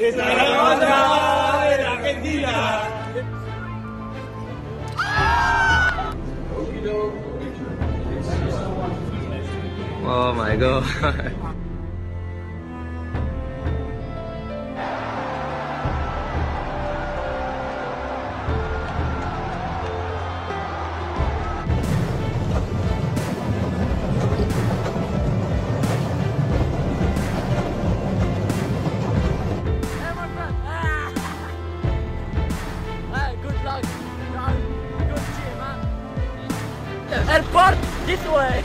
Es la banda de la Argentina. Oh my god. this way.